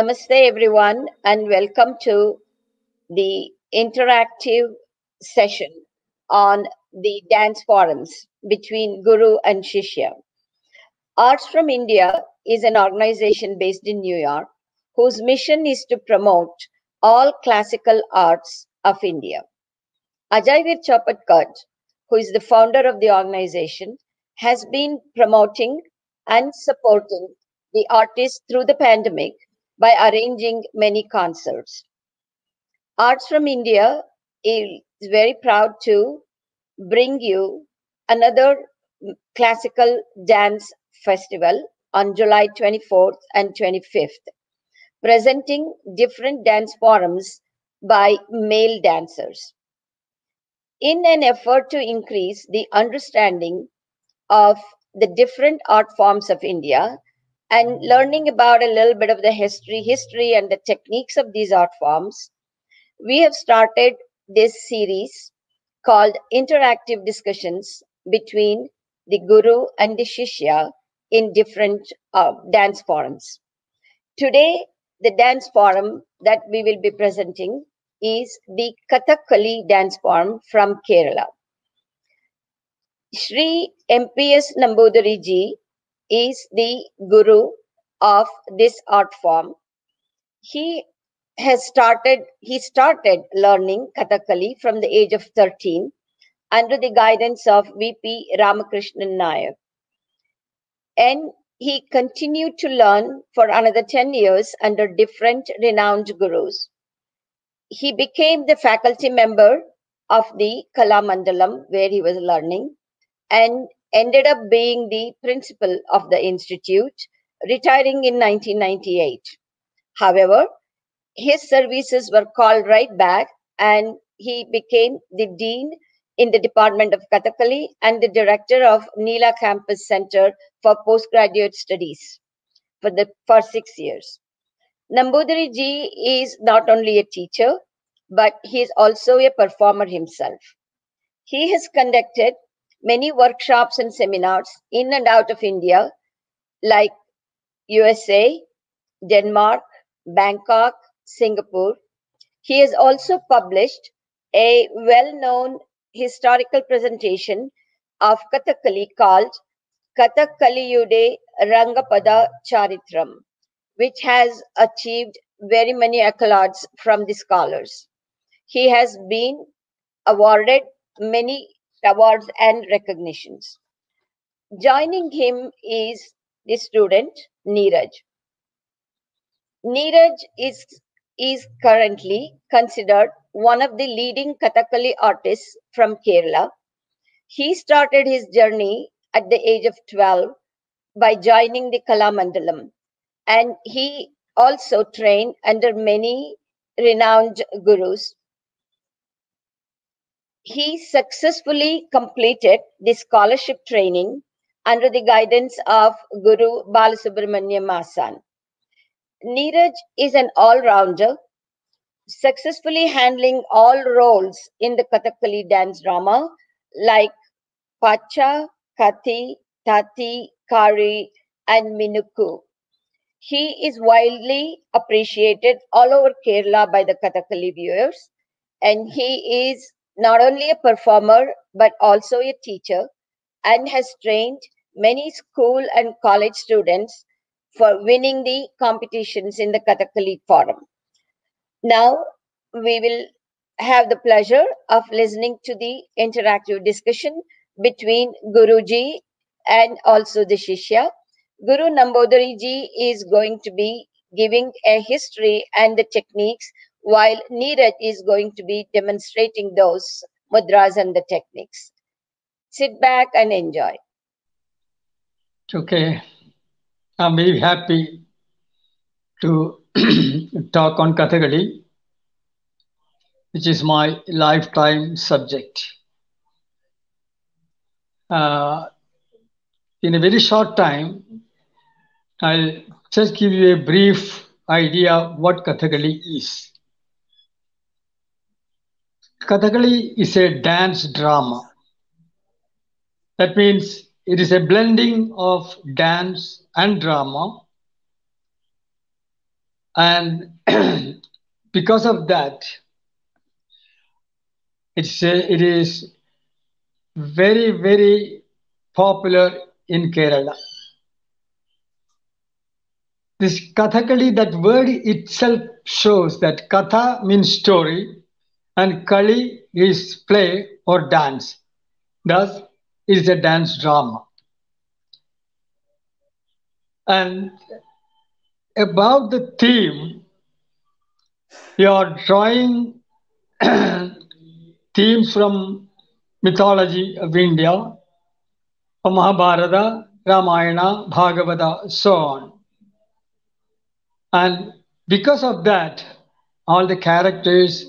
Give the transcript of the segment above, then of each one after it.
Namaste, everyone, and welcome to the interactive session on the dance forums between Guru and Shishya. Arts from India is an organization based in New York whose mission is to promote all classical arts of India. Ajayvir Chapatkar, who is the founder of the organization, has been promoting and supporting the artists through the pandemic by arranging many concerts. Arts from India is very proud to bring you another classical dance festival on July 24th and 25th, presenting different dance forms by male dancers. In an effort to increase the understanding of the different art forms of India and learning about a little bit of the history, history and the techniques of these art forms, we have started this series called Interactive Discussions between the Guru and the Shishya in different uh, dance forums. Today, the dance forum that we will be presenting is the Kathakali dance form from Kerala. Sri MPS Namboodiri ji is the guru of this art form. He has started, he started learning Kathakali from the age of 13 under the guidance of VP Ramakrishnan Nayak. And he continued to learn for another 10 years under different renowned gurus. He became the faculty member of the Kalamandalam where he was learning and ended up being the principal of the institute, retiring in 1998. However, his services were called right back and he became the dean in the Department of Kathakali and the director of Neela Campus Center for Postgraduate Studies for, the, for six years. Namboodiri ji is not only a teacher, but he is also a performer himself. He has conducted many workshops and seminars in and out of India, like USA, Denmark, Bangkok, Singapore. He has also published a well known historical presentation of Kathakali called Kathakaliyude Rangapadha Charithram, which has achieved very many accolades from the scholars. He has been awarded many awards and recognitions. Joining him is the student Neeraj. Neeraj is, is currently considered one of the leading Kathakali artists from Kerala. He started his journey at the age of 12 by joining the Kalamandalam, and he also trained under many renowned gurus he successfully completed the scholarship training under the guidance of Guru Balasubramaniam Asan. Neeraj is an all-rounder, successfully handling all roles in the Kathakali dance drama like Pacha, Kathi, Tati, Kari, and Minukku. He is widely appreciated all over Kerala by the Kathakali viewers, and he is not only a performer but also a teacher and has trained many school and college students for winning the competitions in the Kathakali Forum. Now we will have the pleasure of listening to the interactive discussion between Guruji and also the Shishya. Guru Namboodiri ji is going to be giving a history and the techniques while Neeraj is going to be demonstrating those mudras and the techniques. Sit back and enjoy. Okay. I'm very happy to talk on Kathakali, which is my lifetime subject. Uh, in a very short time, I'll just give you a brief idea of what Kathakali is. Kathakali is a dance drama. That means it is a blending of dance and drama. and because of that, it's a, it is very very popular in Kerala. This Kathakali, that word itself shows that Katha means story and Kali is play or dance. Thus, is a dance drama. And about the theme, you are drawing themes from mythology of India, Mahabharata, Ramayana, Bhagavata, so on. And because of that, all the characters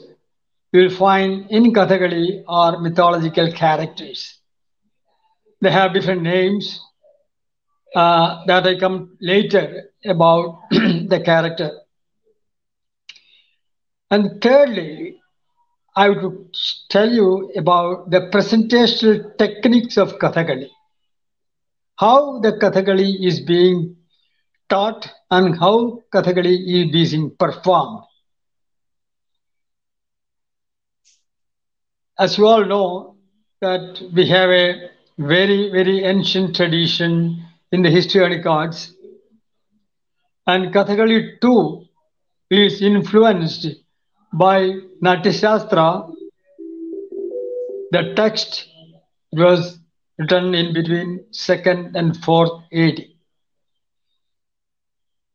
you will find in Kathakali are mythological characters. They have different names uh, that I come later about the character. And thirdly, I would tell you about the presentational techniques of Kathakali. How the Kathakali is being taught and how Kathakali is being performed. As you all know, that we have a very, very ancient tradition in the histrionic arts. And Kathakali too is influenced by Natyashastra. The text was written in between 2nd and 4th AD.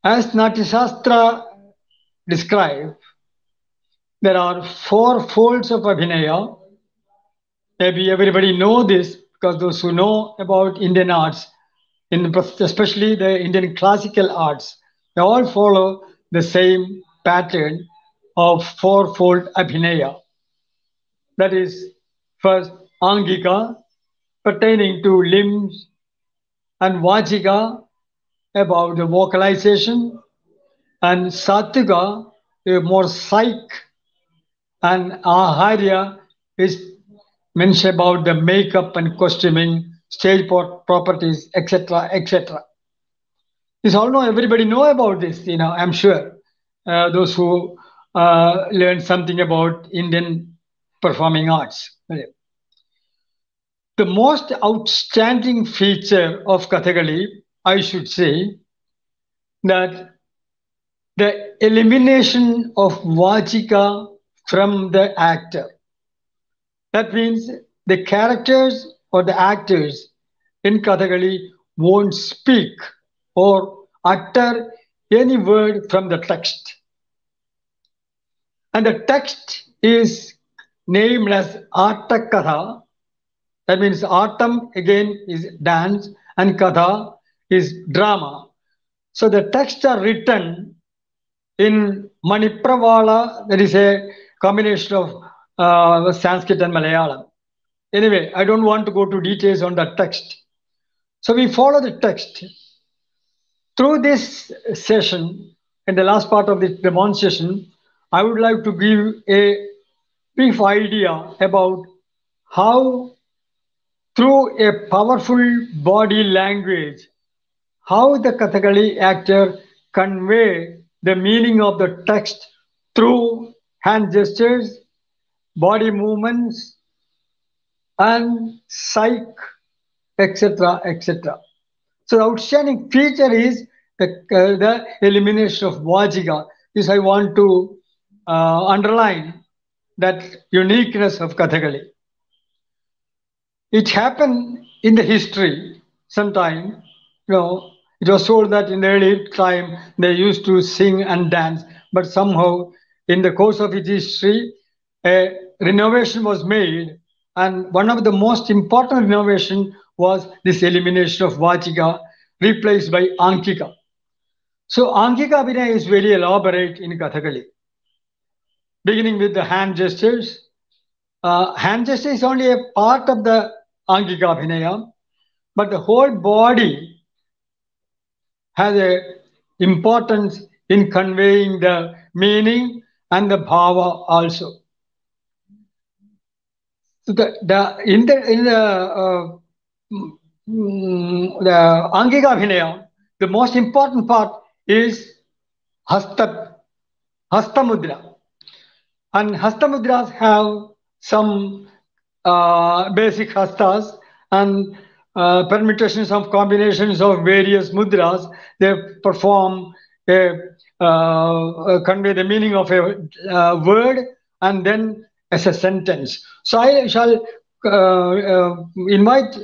As Natyashastra describe, there are four folds of Abhinaya. Maybe everybody know this because those who know about Indian arts, in especially the Indian classical arts, they all follow the same pattern of fourfold Abhinaya. That is, first Angika, pertaining to limbs, and vachika about the vocalization, and Satvika, more psych, and Aharya is mentioned about the makeup and costuming, stage properties, etc., etc. This all know everybody know about this. You know, I'm sure uh, those who uh, learn something about Indian performing arts. The most outstanding feature of Kathakali, I should say, that the elimination of Vachika from the actor. That means the characters or the actors in Kathakali won't speak or utter any word from the text. And the text is named as Attakatha. That means Artam again is dance and Katha is drama. So the texts are written in Manipravala, that is a combination of uh, Sanskrit and Malayalam. Anyway, I don't want to go to details on that text. So we follow the text. Through this session, in the last part of the demonstration, I would like to give a brief idea about how, through a powerful body language, how the Kathakali actor convey the meaning of the text through hand gestures, body movements, and psych, etc., etc. So the outstanding feature is the, uh, the elimination of Vachika. This I want to uh, underline that uniqueness of Kathakali. It happened in the history sometime, you know, it was told that in the early time they used to sing and dance, but somehow in the course of its history, a renovation was made. And one of the most important renovation was this elimination of Vachika, replaced by Angika. So Angika Abhinaya is very elaborate in Kathakali. Beginning with the hand gestures. Uh, hand gesture is only a part of the Ankika Abhinaya, but the whole body has a importance in conveying the meaning and the bhava also. The, the in the in the uh, the Angika Abhinaya, the most important part is hasta Hastamudra. And Hastamudras have some uh, basic hastas and uh, permutations of combinations of various mudras. They perform a, uh, convey the meaning of a uh, word and then as a sentence. So I shall uh, uh, invite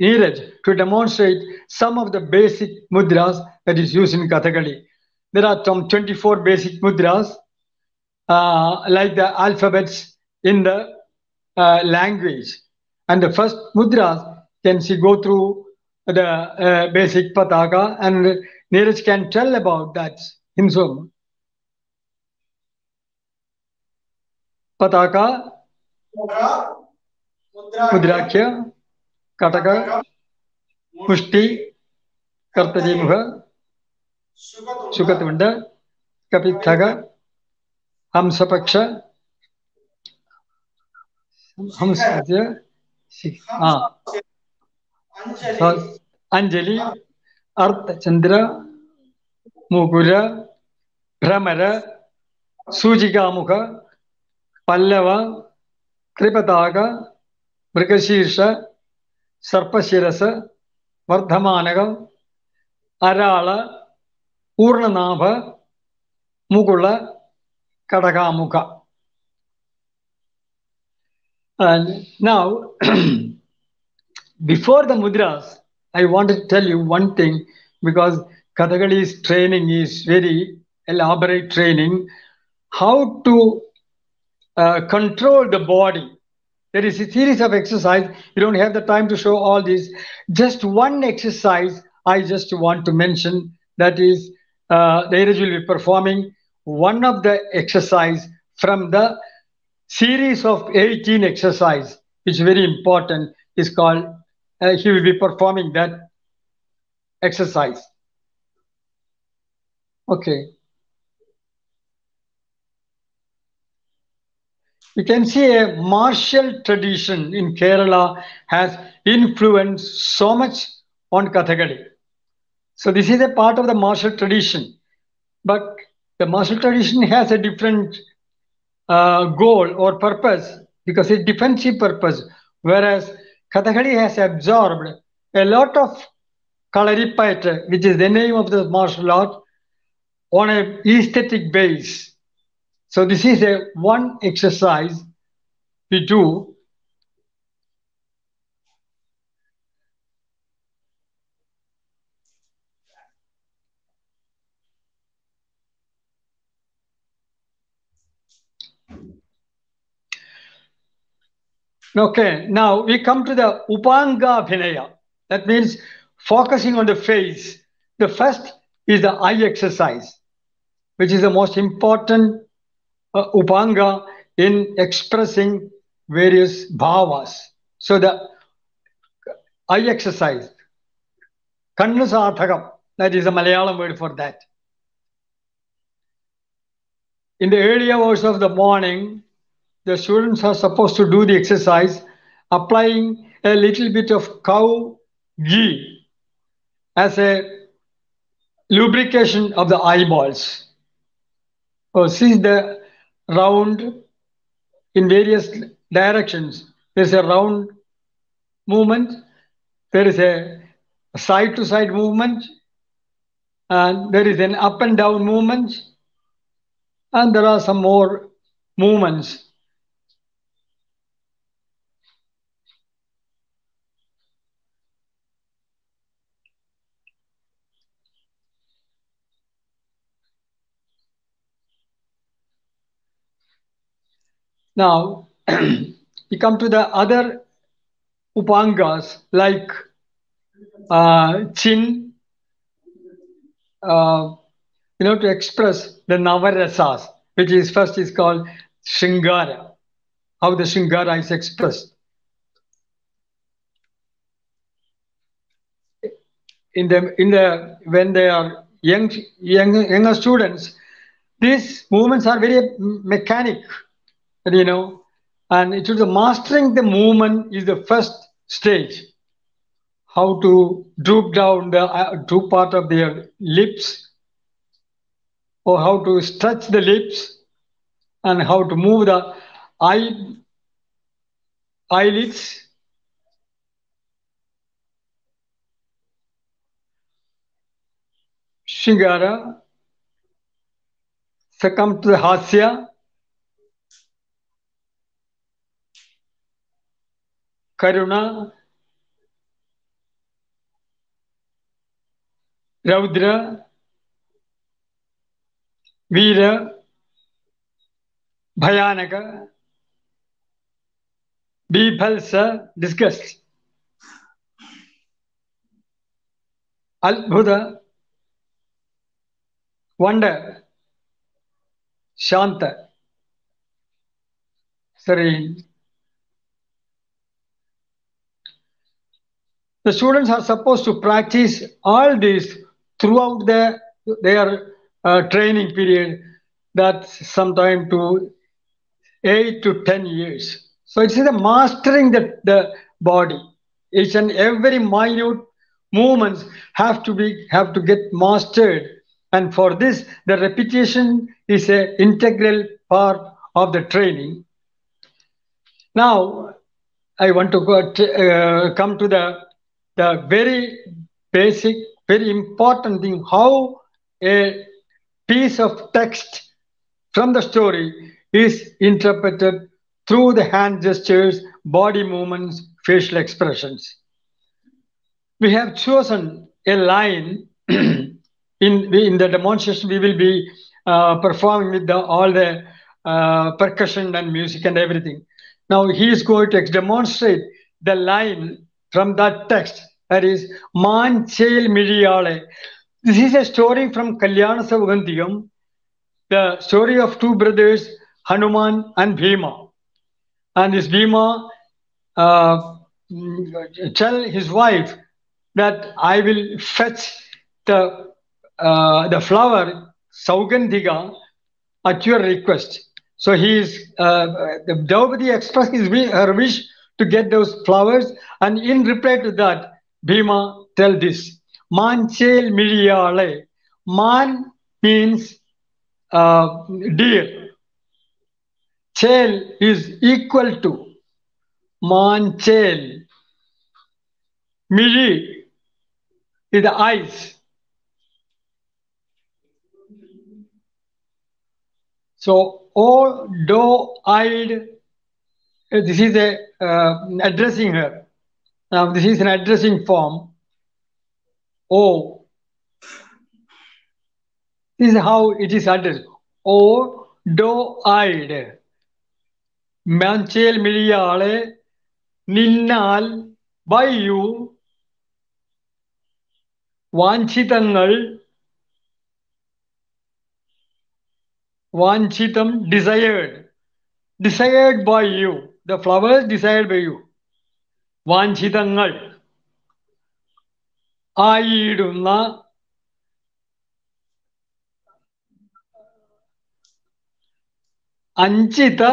Neeraj to demonstrate some of the basic mudras that is used in Kathakali. There are some 24 basic mudras, uh, like the alphabets in the uh, language. And the first mudras can see go through the uh, basic pataka, and Neeraj can tell about that himself. पताका मुद्राख्य कटक मुष्टि कर्तजीमुख सुखतुंड कपिथग हंसपक्ष हंस अंजलि अर्थचंद्र मुकुर भ्रमर सूचिका मुख Pallava, Kripataga, Mrikashirsa, Sarpashirasa, Vardhamanagam, Arala, Purnanabha, Mukula, Kadagamuka. And now, before the mudras, I want to tell you one thing because Kathakali's training is very elaborate training. How to uh, control the body. There is a series of exercise. You don't have the time to show all these. Just one exercise I just want to mention that is uh, the Neeraj will be performing one of the exercise from the series of 18 exercise, which is very important, is called, uh, he will be performing that exercise. Okay. You can see a martial tradition in Kerala has influenced so much on Kathakali. So this is a part of the martial tradition. But the martial tradition has a different uh, goal or purpose because it's defensive purpose, whereas Kathakali has absorbed a lot of Kalaripayat, which is the name of the martial art, on a aesthetic base. So this is a one exercise we do. Okay, now we come to the Upanga Vinaya. That means focusing on the face. The first is the eye exercise, which is the most important uh, Upanga in expressing various bhavas. So the eye exercise, Kannu Sathakam, that is a Malayalam word for that. In the early hours of the morning, the students are supposed to do the exercise applying a little bit of cow ghee as a lubrication of the eyeballs. So see the round in various directions. There's a round movement. There is a side to side movement. And there is an up and down movement. And there are some more movements. Now, we come to the other upangas like uh, chin, uh, you know, to express the navarasas, which is first is called shingara, how the shingara is expressed. In the in the when they are young young younger students, these movements are very mechanic you know, and it is the mastering the movement is the first stage. How to droop down the uh, two part of their lips or how to stretch the lips and how to move the eye eyelids. Shingara, succumb to the Hasya, Karuna, Raudra, Veera, Bhayanaka, Bibhalsa, disgust. Albhuda, wonder, Shanta, serene. The students are supposed to practice all this throughout the, their uh, training period, that's sometime to 8 to 10 years. So it's the mastering the, the body. Each and every minute movements have to be have to get mastered. And for this, the repetition is an integral part of the training. Now, I want to to, uh, come to the the very basic, very important thing: how a piece of text from the story is interpreted through the hand gestures, body movements, facial expressions. We have chosen a line in, in the demonstration we will be uh, performing with the, all the uh, percussion and music and everything. Now he is going to demonstrate the line from that text that is Man Chel Miriyale. This is a story from Kalyana Saugandhikam, the story of two brothers, Hanuman and Bhima. And this Bhima uh, tell his wife that I will fetch the uh, the flower Saugandhiga at your request. So he is uh, the Draupadi expressed his her wish to get those flowers, and in reply to that, Bhima tell this: Manchel Miriyale. Man means uh, deer. Chel is equal to Manchel. Miri is the eyes. So, all doe-eyed, this is a addressing her. Now, this is an addressing form. O. This is how it is addressed. O doe-eyed. Manchel മിഴിയാളെ നിന്നാൽ by you വാഞ്ചിതങ്ങൾ വാഞ്ചിതം desired desired by you the flowers desired by you വാഞ്ചിതങ്ങൾ ആയിടുന്ന Anjitha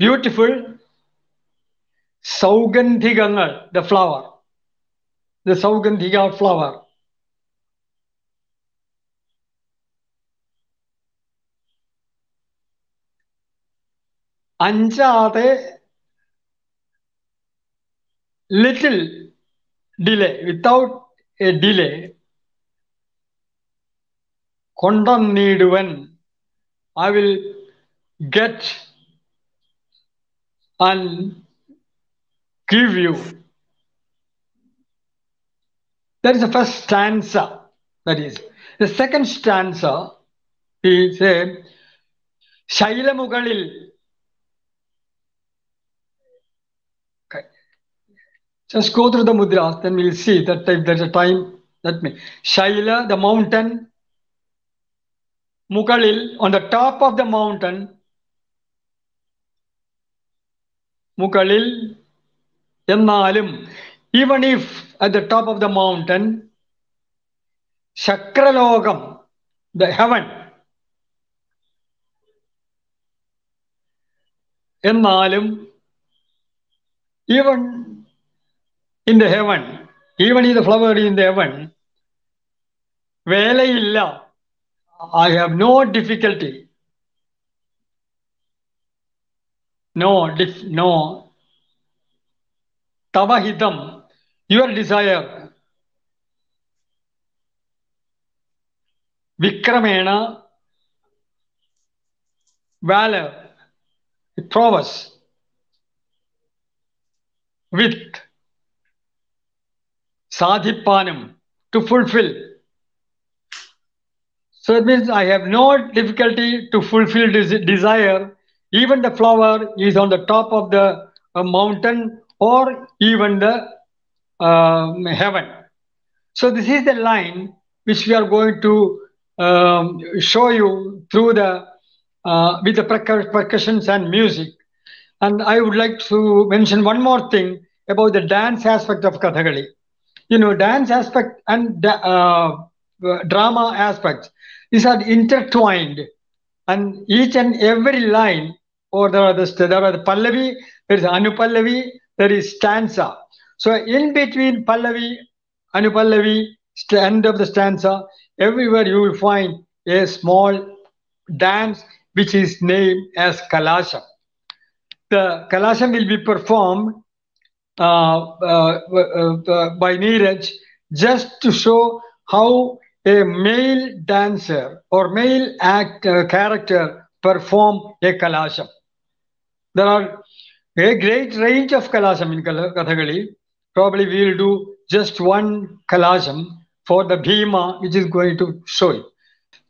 beautiful സൗഗന്ധികങ്ങൾ the flower the സൗഗന്ധിക flower അഞ്ചാതെ little delay without a delay കൊണ്ടന്നിടുവൻ I will get and give you. That is the first stanza. That is. The second stanza is a ശൈലമുകളിൽ Just go through the mudras, then we'll see that if there's a time. Let me. Shaila, the mountain. Mukalil, on the top of the mountain. മുകളിൽ എന്നാലും even if at the top of the mountain ശക്രലോകം the heaven എന്നാലും even in the heaven, even in the flower in the heaven, Vela I have no difficulty. No, dif, no. Tavahitam, your desire. Vikramena, valor, prowess, with sadhipanam, to fulfill. So it means I have no difficulty to fulfill this desire. Even the flower is on the top of the uh, mountain or even the um, heaven. So this is the line which we are going to um, show you through the uh, with the percu- percussions and music. And I would like to mention one more thing about the dance aspect of Kathakali. You know, dance aspect and uh, drama aspects these are intertwined. And each and every line or there are the there are the pallavi there is anupallavi there is stanza. So in between pallavi anupallavi end of the stanza everywhere you will find a small dance which is named as kalasham the kalasham will be performed Uh, uh, uh, by Neeraj just to show how a male dancer or male act uh, character perform a kalasham. There are a great range of kalasham in Kathakali. Probably we will do just one kalasham for the Bhima, which is going to show you.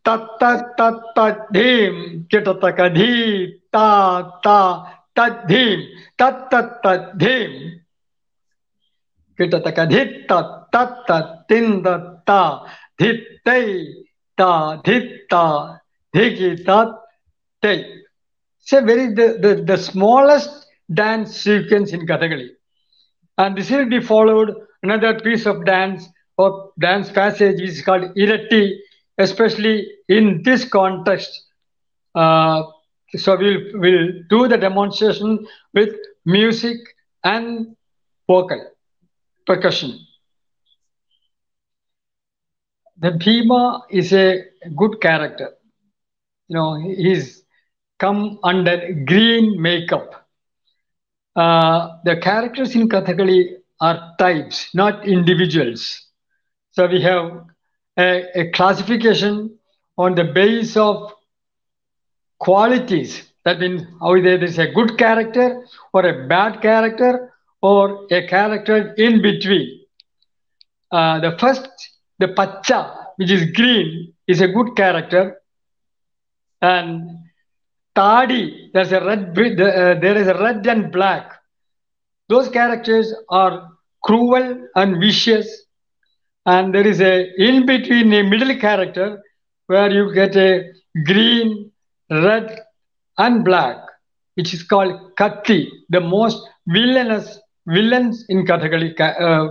Tat tat tat tat dhim kitataka dhi ta ta tinda ta a very the, the, the smallest dance sequence in Kathakali. And this will be followed another piece of dance or dance passage which is called Irati, especially in this context. Uh, so we'll do the demonstration with music and vocal percussion. The Bhima is a good character. You know, he's come under green makeup. Uh, the characters in Kathakali are types, not individuals. So we have a, a classification on the base of qualities. That means how there is a good character or a bad character or a character in between. Uh, the first, the pacha, which is green, is a good character. And tadi, there's a red, uh, there is a red and black. Those characters are cruel and vicious. And there is a in between a middle character where you get a green, red, and black, which is called Katti, the most villainous villains in Kathakali ca- uh,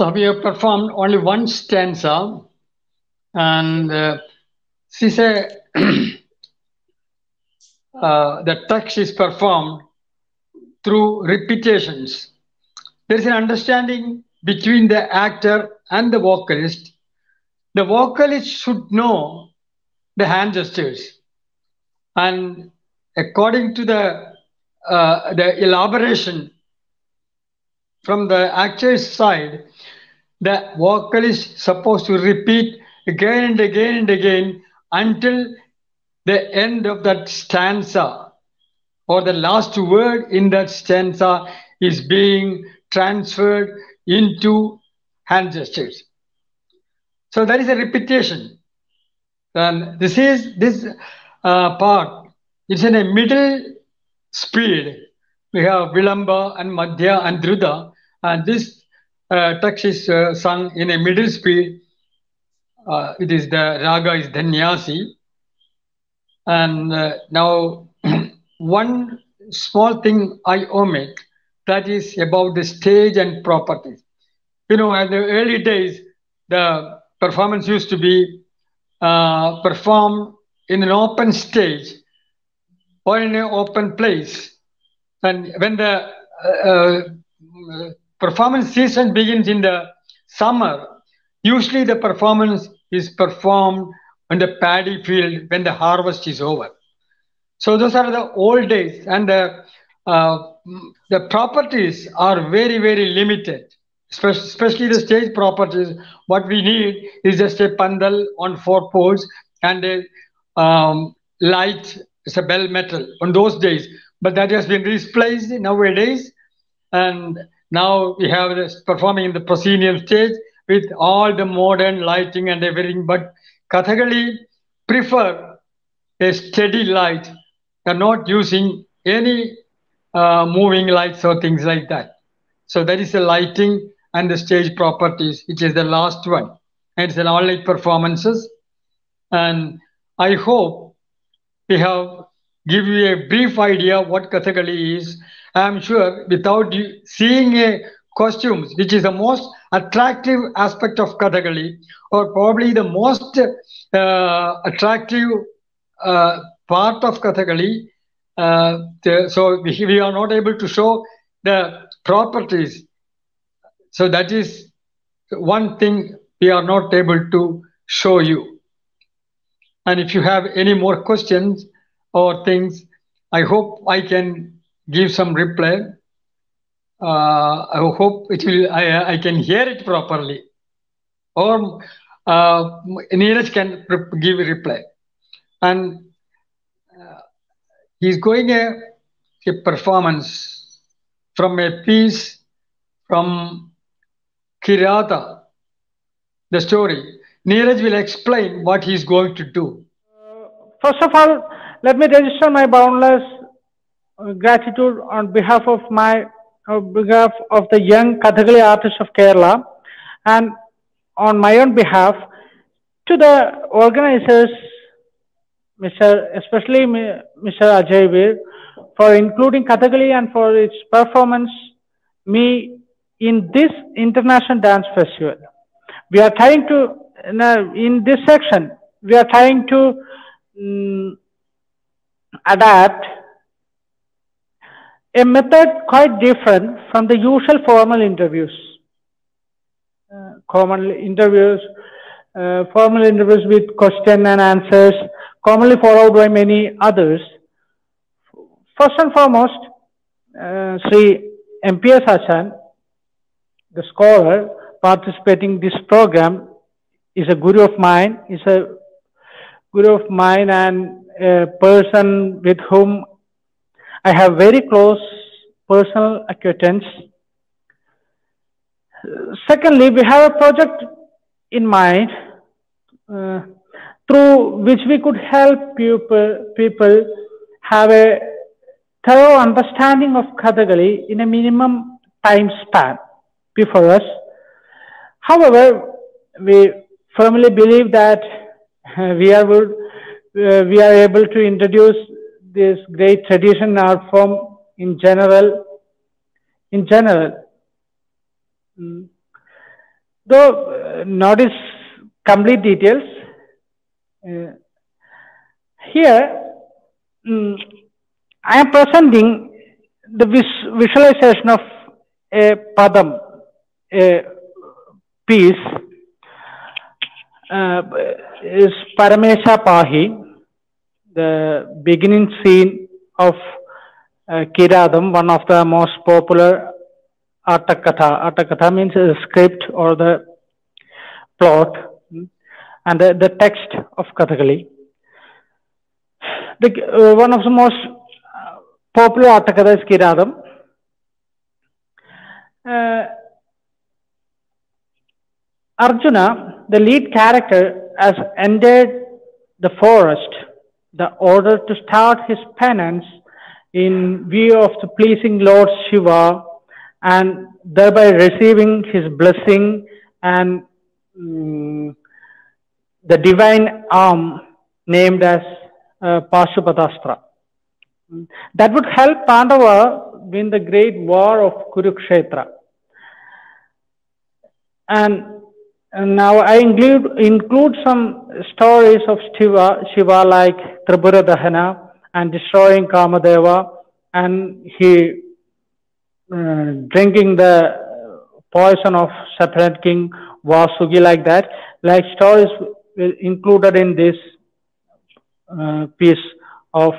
So we have performed only one stanza, and uh, she said uh, the text is performed through repetitions. There is an understanding between the actor and the vocalist. The vocalist should know the hand gestures, and according to the uh, the elaboration from the actor's side, the vocalist supposed to repeat again and again and again until the end of that stanza or the last word in that stanza is being transferred into hand gestures. So that is a repetition. And this is this uh, part. It's in a middle speed. We have Vilamba and Madhya and Druta, and this text is uh, sung in a middle speed. Uh, it is the raga is Dhanyasi. And uh, now, one small thing I omit that is about the stage and properties. You know, in the early days, the performance used to be uh, performed in an open stage or in an open place. And when the uh, uh, performance season begins in the summer, usually the performance is performed on the paddy field when the harvest is over. So those are the old days, and the uh, the properties are very very limited, especially, especially the stage properties. What we need is just a pandal on four poles and a um, light. It's a bell metal on those days, but that has been replaced nowadays, and now we have this performing in the proscenium stage with all the modern lighting and everything. But Kathakali prefer a steady light. They're not using any uh, moving lights or things like that. So that is the lighting and the stage properties, which is the last one. It's an all-night performances. And I hope we have give you a brief idea what Kathakali is. I'm sure without you seeing a costumes, which is the most attractive aspect of Kathakali, or probably the most uh, attractive uh, part of Kathakali. Uh, the, so we are not able to show the properties. So that is one thing we are not able to show you. And if you have any more questions or things, I hope I can give some reply. Uh, I hope it will. I, I can hear it properly, or uh, Neeraj can give a reply. And uh, he's going a, a performance from a piece from Kirata, the story. Neeraj will explain what he's going to do. First of all, let me register my boundless uh, Uh, gratitude on behalf of my on behalf of the young Kathakali artists of Kerala and on my own behalf to the organizers, Mr. especially Mr. Ajay Veer, for including Kathakali and for its performance me in this international dance festival. We are trying to, in uh, this section, we are trying to mm, adapt a method quite different from the usual formal interviews. Uh, common interviews, uh, formal interviews with question and answers, commonly followed by many others. First and foremost, uh, Sri MPS Achan, the scholar participating in this program, is a guru of mine, is a guru of mine and a person with whom I have very close personal acquaintance. Secondly, we have a project in mind uh, through which we could help people, people have a thorough understanding of Kathakali in a minimum time span before us. However, we firmly believe that uh, we are uh, we are able to introduce this great tradition art form in general in general Mm. though uh, notice complete details. Uh, here, mm, I am presenting the vis- visualization of a padam, a piece, uh, is Paramesha Pahi, the beginning scene of uh, Kiradam, one of the most popular Atakatha. Atakatha means a script or the plot and the, the text of Kathakali. The, uh, one of the most uh, popular Atakatha is Kiradam. Uh, Arjuna, the lead character, has entered the forest, the order to start his penance in view of the pleasing Lord Shiva and thereby receiving his blessing and mm, the divine arm named as uh, Pashupatastra. That would help Pandava win the great war of Kurukshetra. And and now I include include some stories of Shiva, Shiva like Tripura Dahana and destroying Kamadeva, and he uh, drinking the poison of serpent king Vasuki like that. Like stories included in this uh, piece of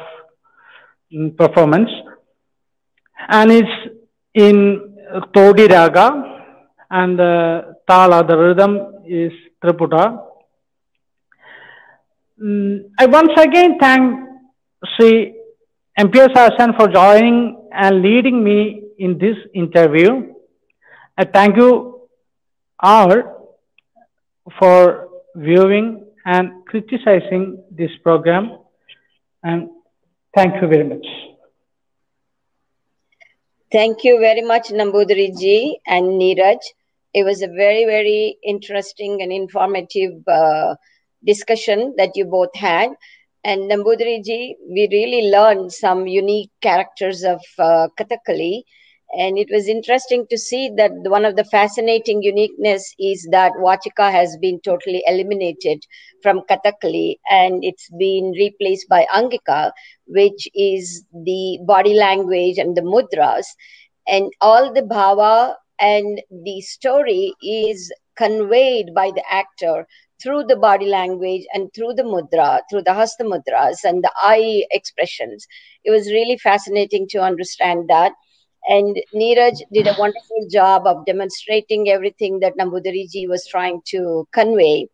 mm, performance, and it's in Todi Raga and the tala, the rhythm is Triputa. Mm, I once again thank Sri MPS Asan for joining and leading me in this interview. I thank you all for viewing and criticizing this program and thank you very much. Thank you very much, Namboodiri ji and Neeraj. It was a very, very interesting and informative uh, discussion that you both had. And Namboodiri ji, we really learned some unique characters of uh, Kathakali. And it was interesting to see that one of the fascinating uniqueness is that Vachika has been totally eliminated from Kathakali and it's been replaced by Angika, which is the body language and the mudras. And all the bhava and the story is conveyed by the actor through the body language and through the mudra, through the hasta mudras and the eye expressions. It was really fascinating to understand that. And Neeraj did a wonderful job of demonstrating everything that Namboodiri was trying to convey.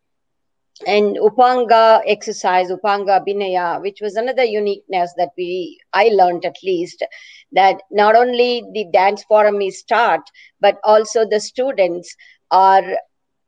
And Upanga exercise, Upanga Binaya, which was another uniqueness that we I learned at least, that not only the dance forum is taught, but also the students are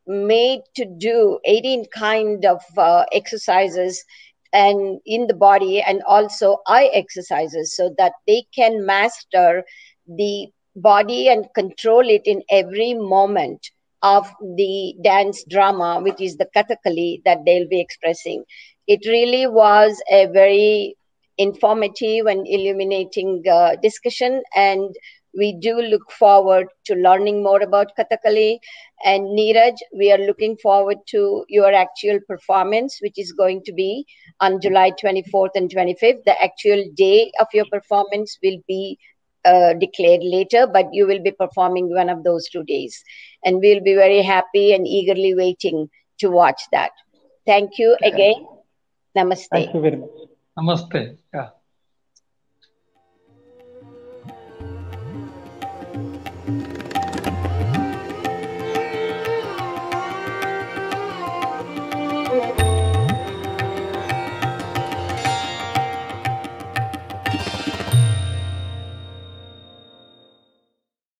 made to do 18 kind of uh, exercises and in the body and also eye exercises so that they can master the body and control it in every moment of the dance drama, which is the Kathakali that they'll be expressing. It really was a very informative and illuminating uh, discussion, and we do look forward to learning more about Kathakali. And Neeraj, we are looking forward to your actual performance, which is going to be on July 24th and 25th. The actual day of your performance will be uh, declared later, but you will be performing one of those two days. And we'll be very happy and eagerly waiting to watch that. Thank you again. Namaste. Thank you very much. Namaste. Yeah.